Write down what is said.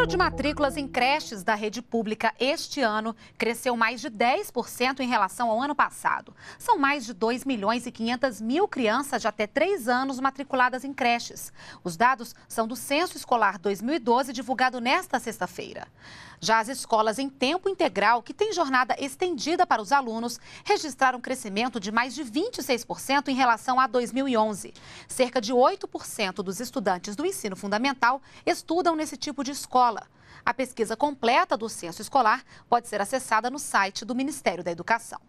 número de matrículas em creches da rede pública este ano cresceu mais de 10% em relação ao ano passado. São mais de 2 milhões e 500 mil crianças de até 3 anos matriculadas em creches. Os dados são do Censo Escolar 2012, divulgado nesta sexta-feira. Já as escolas em tempo integral, que têm jornada estendida para os alunos, registraram um crescimento de mais de 26% em relação a 2011. Cerca de 8% dos estudantes do ensino fundamental estudam nesse tipo de escola. A pesquisa completa do censo escolar pode ser acessada no site do Ministério da Educação.